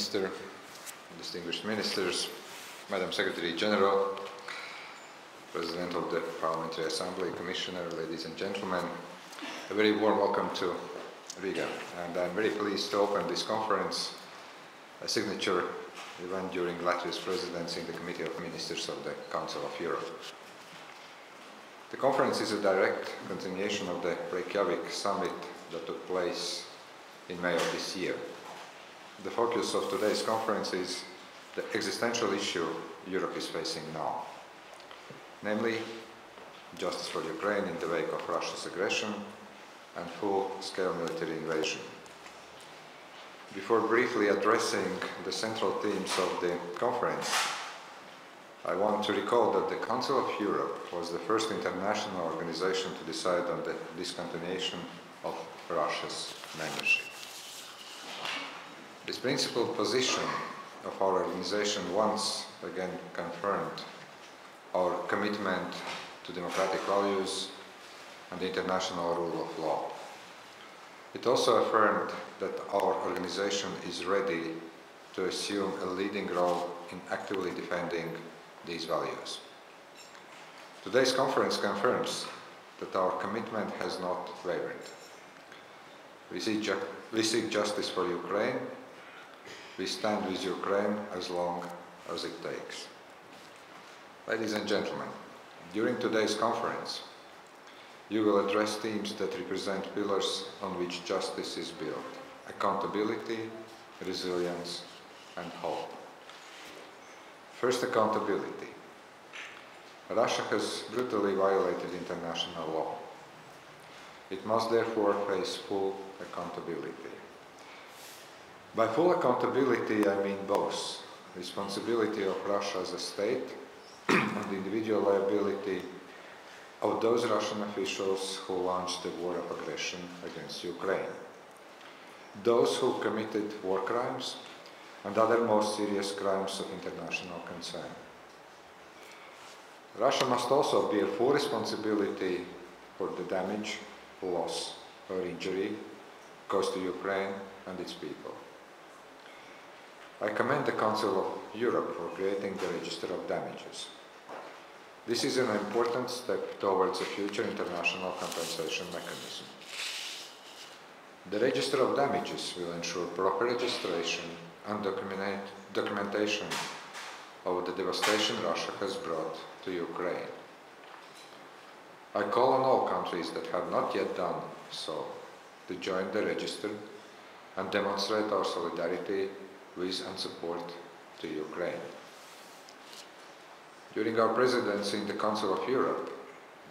Minister, distinguished ministers, Madam Secretary General, President of the Parliamentary Assembly, Commissioner, ladies and gentlemen, a very warm welcome to Riga. And I'm very pleased to open this conference, a signature event during Latvia's presidency in the Committee of Ministers of the Council of Europe. The conference is a direct continuation of the Reykjavik summit that took place in May of this year. The focus of today's conference is the existential issue Europe is facing now, namely justice for Ukraine in the wake of Russia's aggression and full-scale military invasion. Before briefly addressing the central themes of the conference, I want to recall that the Council of Europe was the first international organization to decide on the discontinuation of Russia's membership. This principled position of our organization once again confirmed our commitment to democratic values and the international rule of law. It also affirmed that our organization is ready to assume a leading role in actively defending these values. Today's conference confirms that our commitment has not wavered. We seek, we seek justice for Ukraine we stand with Ukraine as long as it takes. Ladies and gentlemen, during today's conference, you will address themes that represent pillars on which justice is built accountability, resilience, and hope. First, accountability. Russia has brutally violated international law. It must therefore face full accountability. By full accountability, I mean both responsibility of Russia as a state and the individual liability of those Russian officials who launched the war of aggression against Ukraine. Those who committed war crimes and other most serious crimes of international concern. Russia must also bear full responsibility for the damage, loss, or injury caused to Ukraine and its people. I commend the Council of Europe for creating the Register of Damages. This is an important step towards a future international compensation mechanism. The Register of Damages will ensure proper registration and documentation of the devastation Russia has brought to Ukraine. I call on all countries that have not yet done so to join the register and demonstrate our solidarity with and support to Ukraine. During our presidency in the Council of Europe,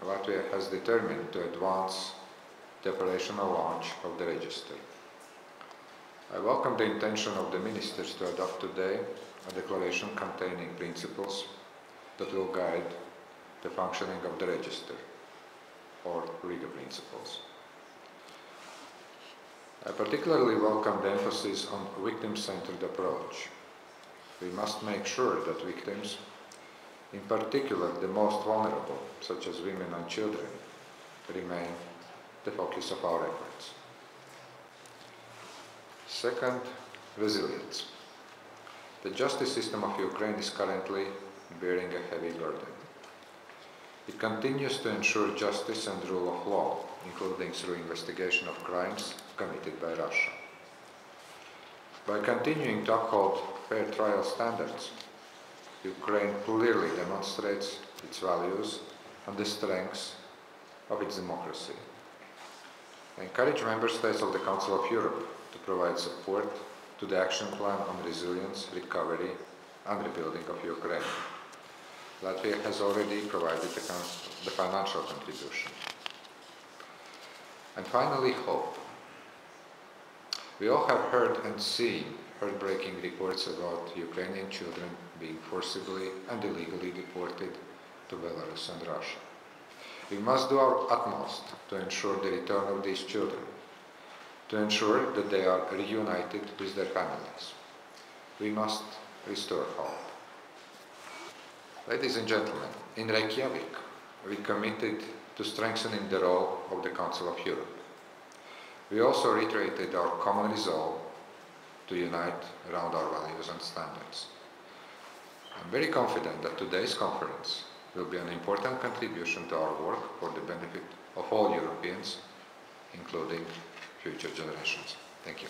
Latvia has determined to advance the operational launch of the register. I welcome the intention of the ministers to adopt today a declaration containing principles that will guide the functioning of the register, or Riga principles. I particularly welcome the emphasis on victim-centered approach. We must make sure that victims, in particular the most vulnerable, such as women and children, remain the focus of our efforts. Second, resilience. The justice system of Ukraine is currently bearing a heavy burden. It continues to ensure justice and rule of law, including through investigation of crimes committed by Russia. By continuing to uphold fair trial standards, Ukraine clearly demonstrates its values and the strengths of its democracy. I encourage member states of the Council of Europe to provide support to the action plan on resilience, recovery and rebuilding of Ukraine. Latvia has already provided the, financial contribution. And finally, hope. We all have heard and seen heartbreaking reports about Ukrainian children being forcibly and illegally deported to Belarus and Russia. We must do our utmost to ensure the return of these children, to ensure that they are reunited with their families. We must restore hope. Ladies and gentlemen, in Reykjavik, we committed to strengthening the role of the Council of Europe. We also reiterated our common resolve to unite around our values and standards. I'm very confident that today's conference will be an important contribution to our work for the benefit of all Europeans, including future generations. Thank you.